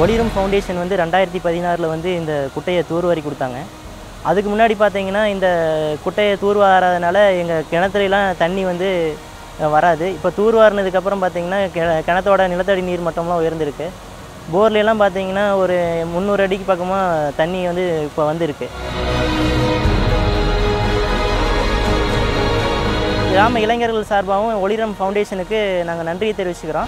ஒளிரும் ஃபவுண்டேஷன் வந்து ரெண்டாயிரத்தி பதினாறில் வந்து இந்த குட்டையை தூர்வாரி கொடுத்தாங்க. அதுக்கு முன்னாடி பார்த்தீங்கன்னா இந்த குட்டையை தூர்வாராதனால எங்கள் கிணத்துலலாம் தண்ணி வந்து வராது. இப்போ தூர்வாரினதுக்கப்புறம் பார்த்தீங்கன்னா கிண- கிணத்தோட நிலத்தடி நீர் மட்டம்லாம் உயர்ந்திருக்கு. போர்லாம் பார்த்தீங்கன்னா ஒரு முந்நூறு அடிக்கு பக்கமாக தண்ணி வந்து இப்போ வந்திருக்கு. கிராம இளைஞர்கள் சார்பாகவும் ஒளிரம் ஃபவுண்டேஷனுக்கு நாங்கள் நன்றியை தெரிவிச்சுக்கிறோம்.